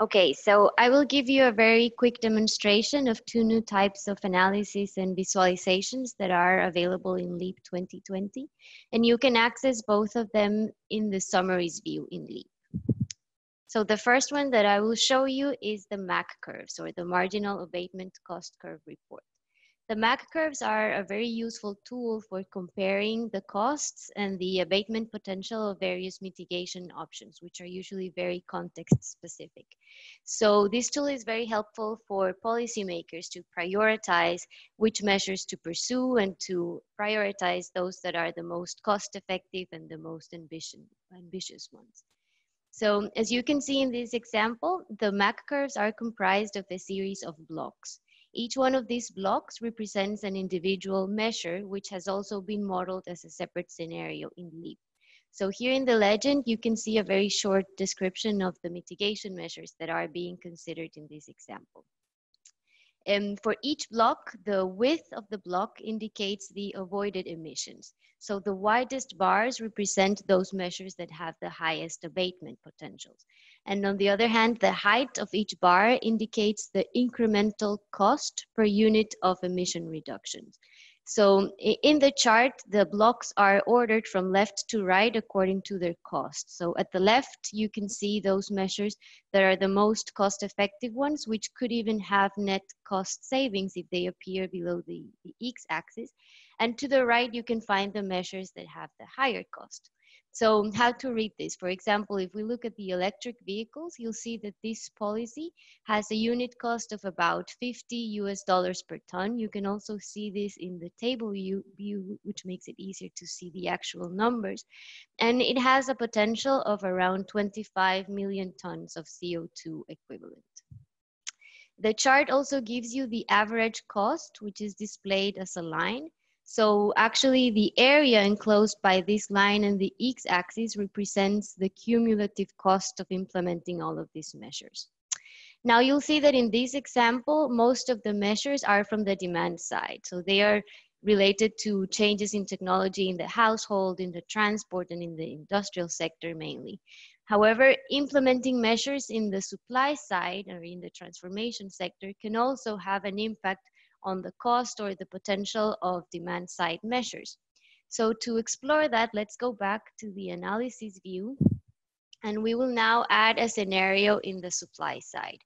Okay, so I will give you a very quick demonstration of two new types of analysis and visualizations that are available in LEAP 2020. And you can access both of them in the summaries view in LEAP. So the first one that I will show you is the MAC curves or the marginal abatement cost curve report. The MAC curves are a very useful tool for comparing the costs and the abatement potential of various mitigation options, which are usually very context specific. So this tool is very helpful for policymakers to prioritize which measures to pursue and to prioritize those that are the most cost effective and the most ambition, ambitious ones. So as you can see in this example, the MAC curves are comprised of a series of blocks. Each one of these blocks represents an individual measure, which has also been modeled as a separate scenario in LEAP. So here in the legend, you can see a very short description of the mitigation measures that are being considered in this example. And for each block, the width of the block indicates the avoided emissions. So the widest bars represent those measures that have the highest abatement potentials. And on the other hand, the height of each bar indicates the incremental cost per unit of emission reductions. So in the chart, the blocks are ordered from left to right according to their cost. So at the left, you can see those measures that are the most cost effective ones, which could even have net cost savings if they appear below the, the x-axis. And to the right, you can find the measures that have the higher cost. So how to read this? For example, if we look at the electric vehicles, you'll see that this policy has a unit cost of about 50 US dollars per ton. You can also see this in the table view, which makes it easier to see the actual numbers. And it has a potential of around 25 million tons of CO2 equivalent. The chart also gives you the average cost, which is displayed as a line. So actually the area enclosed by this line and the x-axis represents the cumulative cost of implementing all of these measures. Now you'll see that in this example, most of the measures are from the demand side. So they are related to changes in technology in the household, in the transport, and in the industrial sector mainly. However, implementing measures in the supply side or in the transformation sector can also have an impact on the cost or the potential of demand side measures. So to explore that, let's go back to the analysis view and we will now add a scenario in the supply side.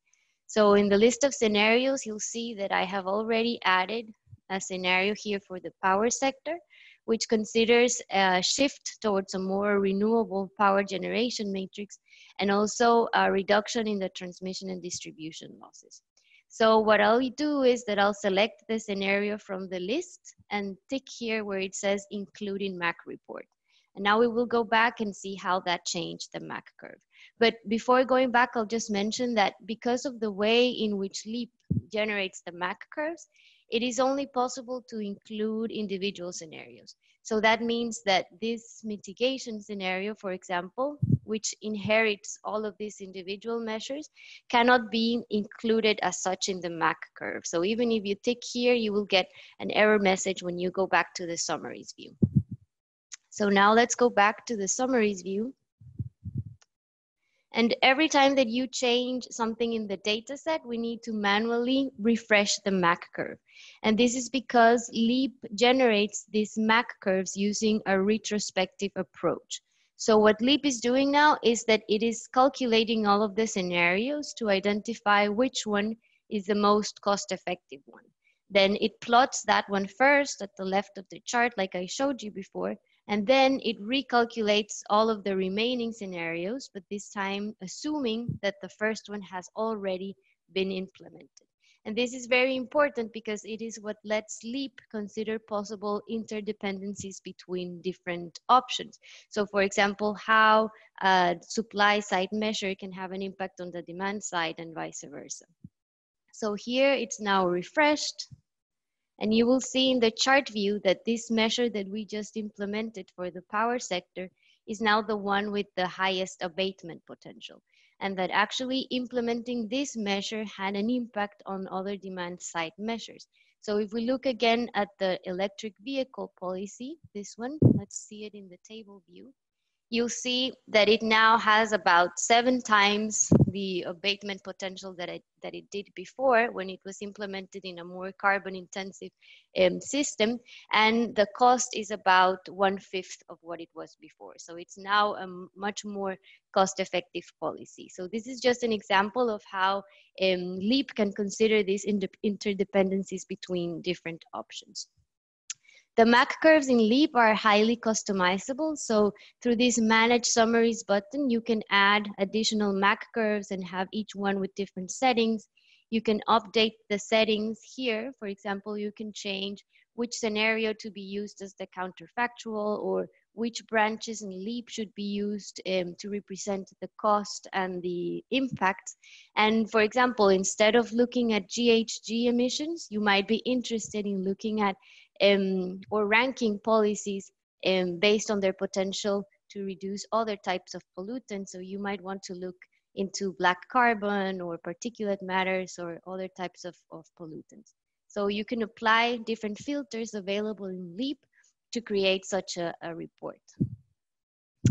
So in the list of scenarios, you'll see that I have already added a scenario here for the power sector, which considers a shift towards a more renewable power generation matrix and also a reduction in the transmission and distribution losses. So what I'll do is that I'll select the scenario from the list and tick here where it says including MAC report. And now we will go back and see how that changed the MAC curve. But before going back, I'll just mention that because of the way in which LEAP generates the MAC curves, it is only possible to include individual scenarios. So that means that this mitigation scenario, for example, which inherits all of these individual measures, cannot be included as such in the MAC curve. So even if you tick here, you will get an error message when you go back to the summaries view. So now let's go back to the summaries view. And every time that you change something in the data set, we need to manually refresh the MAC curve. And this is because LEAP generates these MAC curves using a retrospective approach. So what LEAP is doing now is that it is calculating all of the scenarios to identify which one is the most cost effective one. Then it plots that one first at the left of the chart like I showed you before, and then it recalculates all of the remaining scenarios, but this time assuming that the first one has already been implemented. And this is very important because it is what lets LEAP consider possible interdependencies between different options. So for example, how a supply side measure can have an impact on the demand side and vice versa. So here it's now refreshed. And you will see in the chart view that this measure that we just implemented for the power sector is now the one with the highest abatement potential. And that actually implementing this measure had an impact on other demand side measures. So if we look again at the electric vehicle policy, this one, let's see it in the table view. you'll see that it now has about seven times the abatement potential that it, that it did before when it was implemented in a more carbon intensive um, system. And the cost is about one fifth of what it was before. So it's now a much more cost effective policy. So this is just an example of how um, LEAP can consider these interdependencies between different options. The MAC curves in LEAP are highly customizable. So through this manage summaries button, you can add additional MAC curves and have each one with different settings. You can update the settings here. For example, you can change which scenario to be used as the counterfactual or which branches in LEAP should be used um, to represent the cost and the impact. And for example, instead of looking at GHG emissions, you might be interested in looking at um, or ranking policies um, based on their potential to reduce other types of pollutants. So you might want to look into black carbon or particulate matters or other types of, of pollutants. So you can apply different filters available in LEAP to create such a, a report.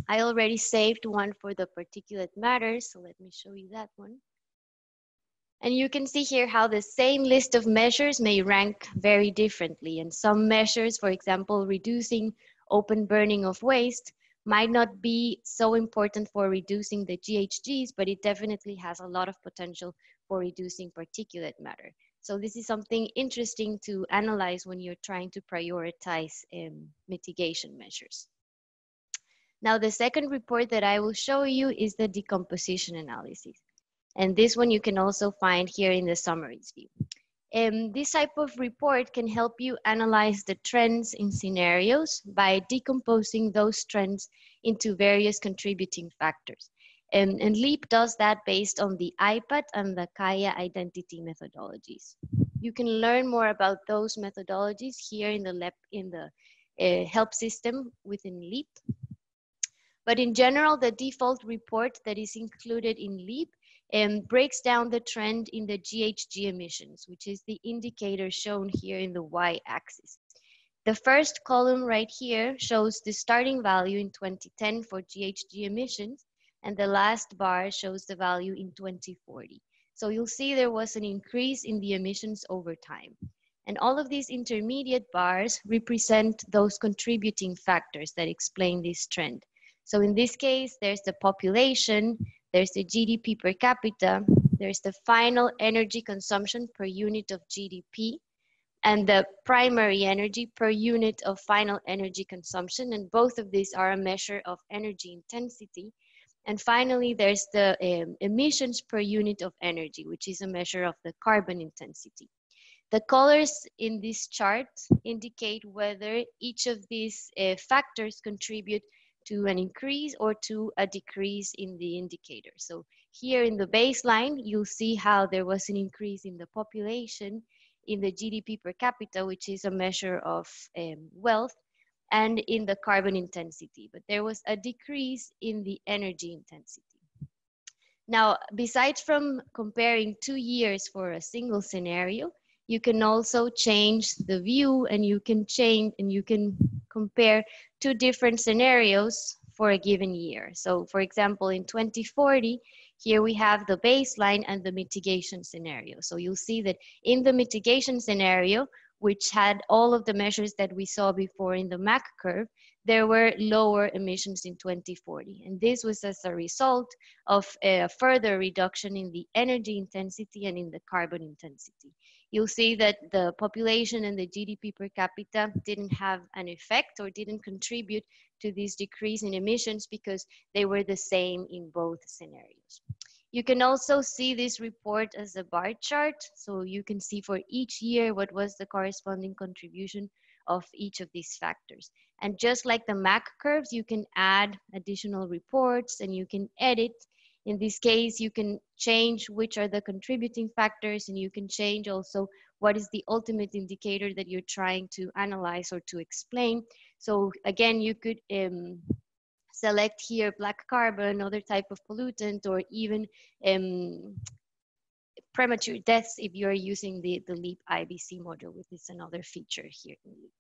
I already saved one for the particulate matters, so let me show you that one. And you can see here how the same list of measures may rank very differently. And some measures, for example, reducing open burning of waste, might not be so important for reducing the GHGs, but it definitely has a lot of potential for reducing particulate matter. So this is something interesting to analyze when you're trying to prioritize um, mitigation measures. Now, the second report that I will show you is the decomposition analysis. And this one you can also find here in the summaries view. Um, this type of report can help you analyze the trends in scenarios by decomposing those trends into various contributing factors. Um, and LEAP does that based on the IPAT and the Kaya identity methodologies. You can learn more about those methodologies here in the, in the uh, help system within LEAP. But in general, the default report that is included in LEAP and breaks down the trend in the GHG emissions, which is the indicator shown here in the y-axis. The first column right here shows the starting value in 2010 for GHG emissions, and the last bar shows the value in 2040. So you'll see there was an increase in the emissions over time. And all of these intermediate bars represent those contributing factors that explain this trend. So in this case, there's the population, there's the GDP per capita, there's the final energy consumption per unit of GDP, and the primary energy per unit of final energy consumption. And both of these are a measure of energy intensity. And finally, there's the um, emissions per unit of energy, which is a measure of the carbon intensity. The colors in this chart indicate whether each of these uh, factors contribute to an increase or to a decrease in the indicator. So here in the baseline, you'll see how there was an increase in the population in the GDP per capita, which is a measure of um, wealth, and in the carbon intensity. But there was a decrease in the energy intensity. Now, besides from comparing two years for a single scenario, you can also change the view and you can change and you can compare two different scenarios for a given year. So for example, in 2040, here we have the baseline and the mitigation scenario. So you'll see that in the mitigation scenario, which had all of the measures that we saw before in the MAC curve, there were lower emissions in 2040. And this was as a result of a further reduction in the energy intensity and in the carbon intensity. You'll see that the population and the GDP per capita didn't have an effect or didn't contribute to this decrease in emissions because they were the same in both scenarios. You can also see this report as a bar chart. So you can see for each year what was the corresponding contribution of each of these factors. And just like the MAC curves, you can add additional reports and you can edit. In this case, you can change which are the contributing factors and you can change also what is the ultimate indicator that you're trying to analyze or to explain. So again, you could um, select here black carbon, other type of pollutant, or even um, premature deaths if you're using the, the LEAP IBC module, which is another feature here in LEAP.